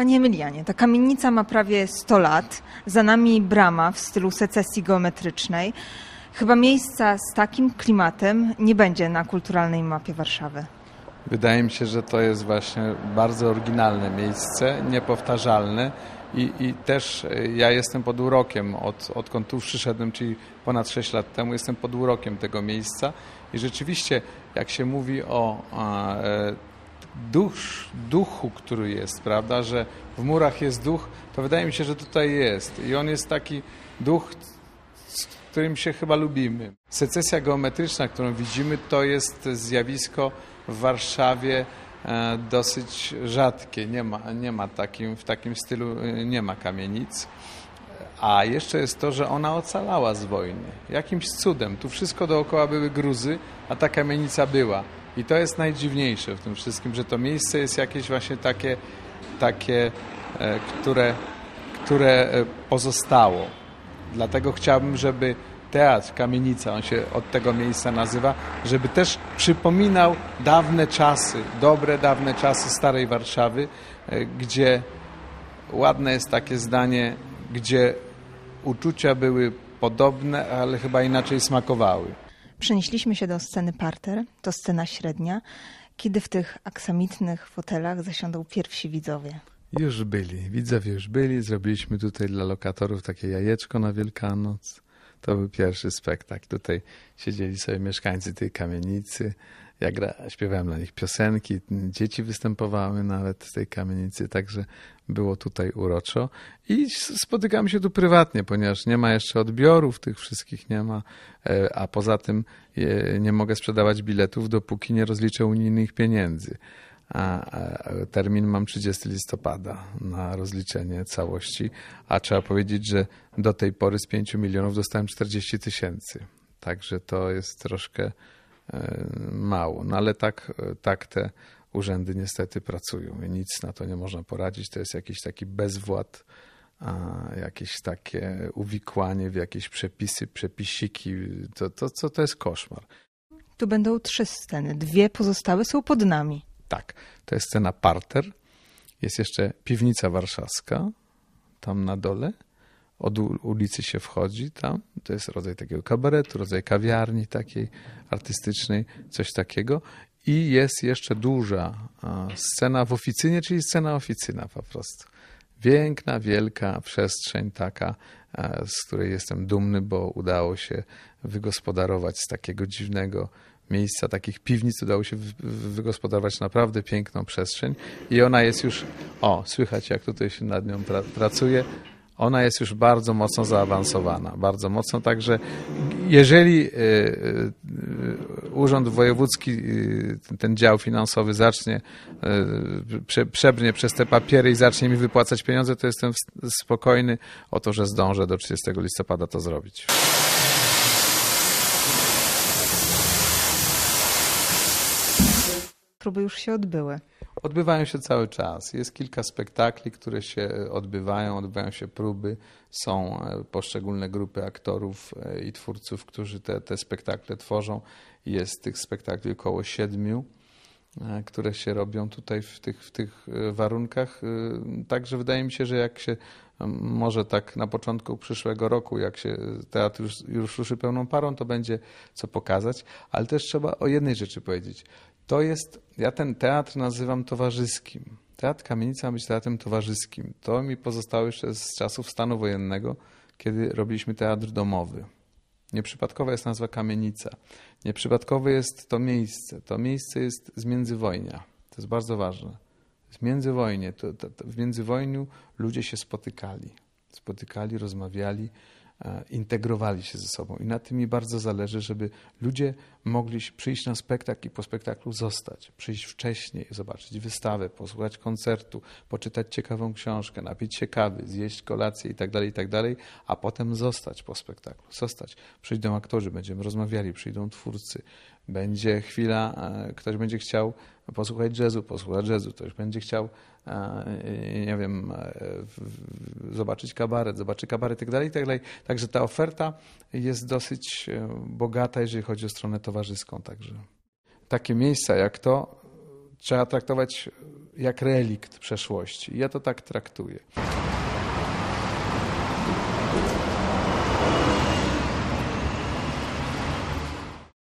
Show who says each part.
Speaker 1: Panie Emilianie, ta kamienica ma prawie 100 lat, za nami brama w stylu secesji geometrycznej. Chyba miejsca z takim klimatem nie będzie na kulturalnej mapie Warszawy.
Speaker 2: Wydaje mi się, że to jest właśnie bardzo oryginalne miejsce, niepowtarzalne i, i też e, ja jestem pod urokiem, od, odkąd tu przyszedłem, czyli ponad 6 lat temu, jestem pod urokiem tego miejsca i rzeczywiście, jak się mówi o e, duch, duchu, który jest, prawda, że w murach jest duch, to wydaje mi się, że tutaj jest i on jest taki duch, z którym się chyba lubimy. Secesja geometryczna, którą widzimy, to jest zjawisko w Warszawie e, dosyć rzadkie. Nie ma, nie ma takim, w takim stylu e, nie ma kamienic. A jeszcze jest to, że ona ocalała z wojny. Jakimś cudem. Tu wszystko dookoła były gruzy, a ta kamienica była. I to jest najdziwniejsze w tym wszystkim, że to miejsce jest jakieś właśnie takie, takie e, które, które pozostało. Dlatego chciałbym, żeby teatr Kamienica, on się od tego miejsca nazywa, żeby też przypominał dawne czasy, dobre dawne czasy starej Warszawy, e, gdzie ładne jest takie zdanie, gdzie uczucia były podobne, ale chyba inaczej smakowały.
Speaker 1: Przenieśliśmy się do sceny parter, to scena średnia, kiedy w tych aksamitnych fotelach zasiądą pierwsi widzowie.
Speaker 2: Już byli, widzowie już byli, zrobiliśmy tutaj dla lokatorów takie jajeczko na Wielkanoc. To był pierwszy spektakl. Tutaj siedzieli sobie mieszkańcy tej kamienicy. Ja gra, śpiewałem dla nich piosenki, dzieci występowały nawet z tej kamienicy, także było tutaj uroczo. I spotykamy się tu prywatnie, ponieważ nie ma jeszcze odbiorów, tych wszystkich nie ma, e, a poza tym nie mogę sprzedawać biletów, dopóki nie rozliczę unijnych pieniędzy a termin mam 30 listopada na rozliczenie całości, a trzeba powiedzieć, że do tej pory z 5 milionów dostałem 40 tysięcy. Także to jest troszkę e, mało. No ale tak, tak te urzędy niestety pracują i nic na to nie można poradzić. To jest jakiś taki bezwład, jakieś takie uwikłanie w jakieś przepisy, przepisiki. To, to, to, to jest koszmar.
Speaker 1: Tu będą trzy sceny. Dwie pozostałe są pod nami.
Speaker 2: Tak, to jest scena parter. Jest jeszcze piwnica warszawska, tam na dole. Od ulicy się wchodzi tam. To jest rodzaj takiego kabaretu, rodzaj kawiarni takiej artystycznej, coś takiego. I jest jeszcze duża scena w oficynie, czyli scena oficyna po prostu. Piękna, wielka przestrzeń taka, z której jestem dumny, bo udało się wygospodarować z takiego dziwnego miejsca, takich piwnic udało się wygospodarować naprawdę piękną przestrzeń i ona jest już, o, słychać jak tutaj się nad nią pra pracuje, ona jest już bardzo mocno zaawansowana, bardzo mocno, także jeżeli y, y, Urząd Wojewódzki, y, ten dział finansowy zacznie, prze, przebrnie przez te papiery i zacznie mi wypłacać pieniądze, to jestem spokojny o to, że zdążę do 30 listopada to zrobić.
Speaker 1: Próby już się odbyły.
Speaker 2: Odbywają się cały czas. Jest kilka spektakli, które się odbywają, odbywają się próby. Są e, poszczególne grupy aktorów e, i twórców, którzy te, te spektakle tworzą. Jest tych spektakli około siedmiu, e, które się robią tutaj w tych, w tych warunkach. Także wydaje mi się, że jak się może tak na początku przyszłego roku, jak się teatr już, już ruszy pełną parą, to będzie co pokazać. Ale też trzeba o jednej rzeczy powiedzieć. To jest, ja ten teatr nazywam towarzyskim. Teatr Kamienica ma być teatrem towarzyskim. To mi pozostało jeszcze z czasów stanu wojennego, kiedy robiliśmy teatr domowy. Nieprzypadkowa jest nazwa Kamienica. Nieprzypadkowe jest to miejsce. To miejsce jest z międzywojnia. To jest bardzo ważne. W międzywojnie, to, to, to w międzywojniu ludzie się spotykali. Spotykali, rozmawiali, integrowali się ze sobą. I na tym mi bardzo zależy, żeby ludzie mogli przyjść na spektakl i po spektaklu zostać. Przyjść wcześniej, zobaczyć wystawę, posłuchać koncertu, poczytać ciekawą książkę, napić się kawy, zjeść kolację itd., tak itd., tak a potem zostać po spektaklu. Zostać. Przyjdą aktorzy, będziemy rozmawiali, przyjdą twórcy. Będzie chwila, e, ktoś będzie chciał posłuchać jazzu, posłuchać jazzu, ktoś będzie chciał nie wiem, e, zobaczyć kabaret, zobaczy kabaret itd., tak itd. Tak także ta oferta jest dosyć e, bogata, jeżeli chodzi o stronę towarzyską. Także takie miejsca jak to trzeba traktować jak relikt przeszłości. Ja to tak traktuję.